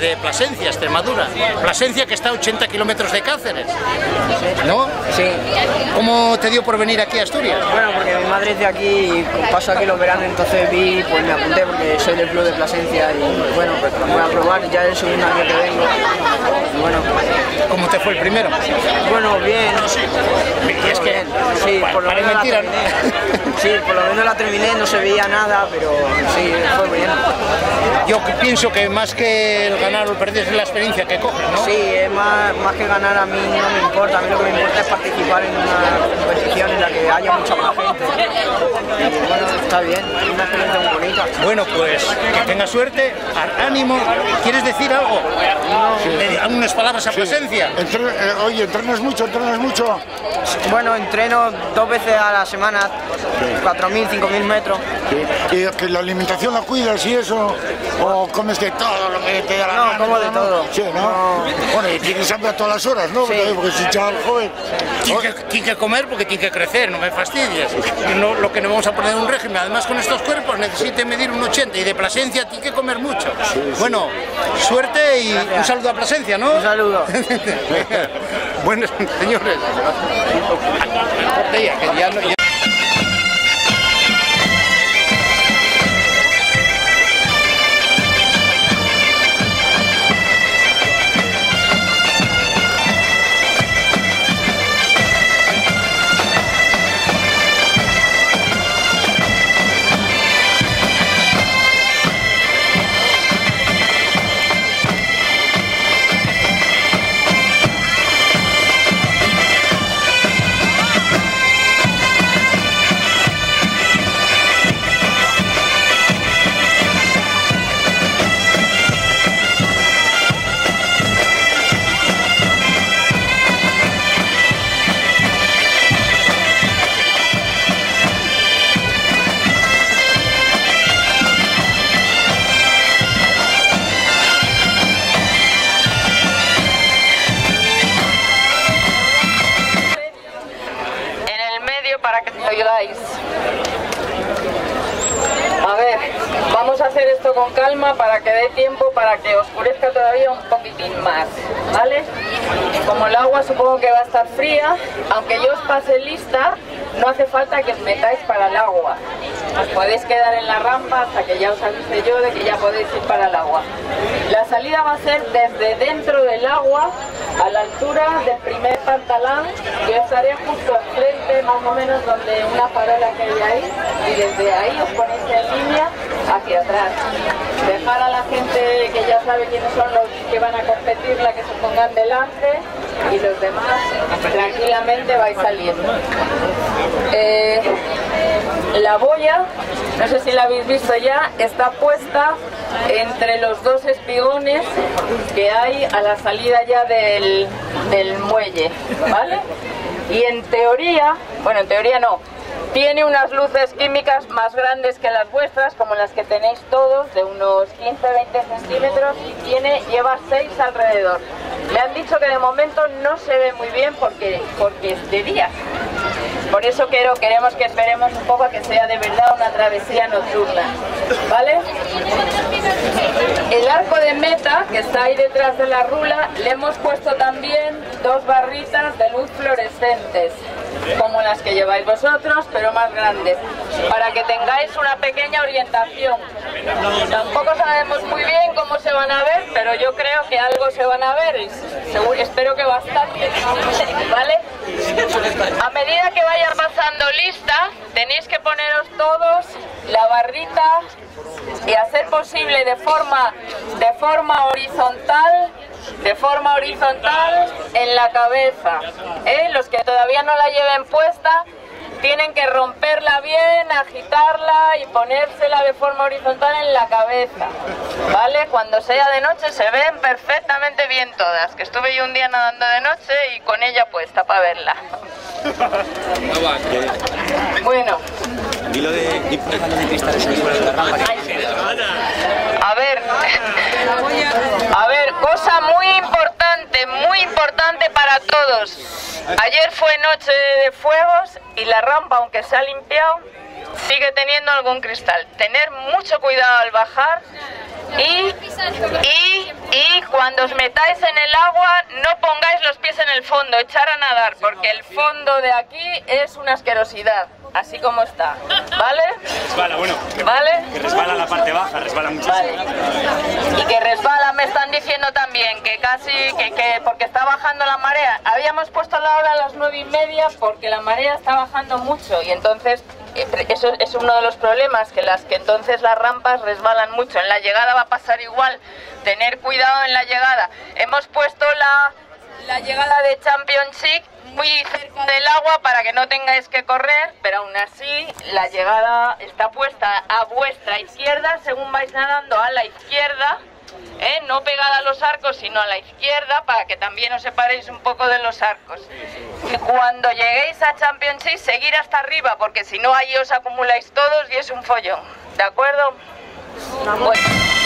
de Plasencia, Extremadura. Plasencia que está a 80 kilómetros de Cáceres. ¿No? Sí. ¿Cómo te dio por venir aquí a Asturias? Bueno, porque mi madre es de aquí y paso aquí los veranos, entonces vi, pues me apunté porque soy del club de Plasencia y bueno, pues voy a probar, ya es el segundo año que vengo. Y bueno, ¿Cómo te fue el primero? bueno, bien. Y es que, Sí, por lo menos la terminé. Sí, por lo menos la terminé, no se veía nada, pero sí, fue bien. Yo pienso que más que el ganar o perder es la experiencia que coges, ¿no? Sí, es más, más que ganar a mí no me importa, a mí lo que me importa es participar en una competición en la que haya mucha más gente. Y bueno, está bien, es una experiencia muy bonita. Bueno, pues que tenga suerte, ánimo. ¿Quieres decir algo? Le- Algunas palabras a presencia. Entre- eh, oye, entrenas mucho, entrenas mucho. Bueno, entreno dos veces a la semana, 4.000, 5.000 metros. Y que la alimentación la cuidas y eso, o comes de todo lo que te da la No, gana, como de todo. Sí, ¿no? Bueno, y tienes hambre a todas las horas, ¿no? Sí. Porque- si chaval joven. Tiene que, tiene que comer porque tiene que crecer, no me fastidies. No, lo que no vamos a poner en un régimen, además con estos cuerpos necesite medir un 80 y de Plasencia tiene que comer mucho. Bueno, suerte y un saludo a Plasencia, ¿no? Un saludo. Buenos señores. Botella, que ya no- ya- oigáis. A ver, vamos a hacer esto con calma para que dé tiempo para que oscurezca todavía un poquitín más, ¿vale? Como el agua supongo que va a estar fría, aunque yo os pase lista, no hace falta que os metáis para el agua. Podéis quedar en la rampa hasta que ya os avise yo de que ya podéis ir para el agua. La salida va a ser desde dentro del agua a la altura del primer pantalán. Yo estaré justo enfrente, más o menos, donde una farola que hay ahí, y desde ahí os ponéis en línea hacia atrás. Dejar a la gente que ya sabe quiénes son los que van a competir, la que se pongan delante, y los demás tranquilamente vais saliendo. Eh, la boya, no sé si la habéis visto ya, está puesta entre los dos espigones que hay a la salida ya del, del muelle, ¿vale? Y en teoría, bueno, en teoría no, tiene unas luces químicas más grandes que las vuestras, como las que tenéis todos, de unos 15-20 centímetros, y tiene, lleva 6 alrededor. Me han dicho que de momento no se ve muy bien porque, porque es de día. Por eso quiero, queremos que esperemos un poco a que sea de verdad una travesía nocturna. ¿Vale? El arco de meta, que está ahí detrás de la rula, le hemos puesto también dos barritas de luz fluorescentes, como las que lleváis vosotros, pero más grandes, para que tengáis una pequeña orientación. Tampoco sabemos muy bien cómo se van a ver, pero yo creo que algo se van a ver seguro, espero que bastante. ¿Vale? A medida que vaya pasando lista, tenéis que poneros todos la barrita y hacer posible de forma, de forma horizontal, de forma horizontal en la cabeza. ¿eh? Los que todavía no la lleven puesta tienen que romperla bien, agitarla y ponérsela de forma horizontal en la cabeza. ¿Vale? Cuando sea de noche se ven perfectamente bien todas, que estuve yo un día nadando de noche y con ella puesta para verla. Bueno, de. A ver, a ver, cosa muy importante, muy importante para todos. Ayer fue noche de fuegos y la rampa, aunque se ha limpiado, sigue teniendo algún cristal. Tener mucho cuidado al bajar Y, y, y cuando os metáis en el agua, no pongáis los pies en el fondo, echar a nadar, porque el fondo de aquí es una asquerosidad, así como está. ¿Vale? Resbala, bueno. Que, ¿Vale? que resbala la parte baja, resbala muchísimo. Vale. Y que resbala, me están diciendo también, que casi, que, que porque está bajando la marea. Habíamos puesto la hora a las nueve y media porque la marea está bajando mucho y entonces eh, eso es uno de los problemas, que las que entonces las rampas resbalan mucho. En la llegada va a pasar igual, tener cuidado en la llegada. Hemos puesto la, la llegada de Championship muy cerca del agua para que no tengáis que correr, pero aún así la llegada está puesta a vuestra izquierda según vais nadando a la izquierda. ¿eh? no pegada a los arcos, sino a la izquierda, para que también os separéis un poco de los arcos. Y cuando lleguéis a Championship, seguir hasta arriba, porque si no, ahí os acumuláis todos y es un follón. ¿De acuerdo? Bueno.